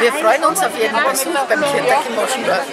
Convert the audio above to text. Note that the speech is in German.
Wir freuen uns auf jeden Besuch beim Kirtag im Moschendorf.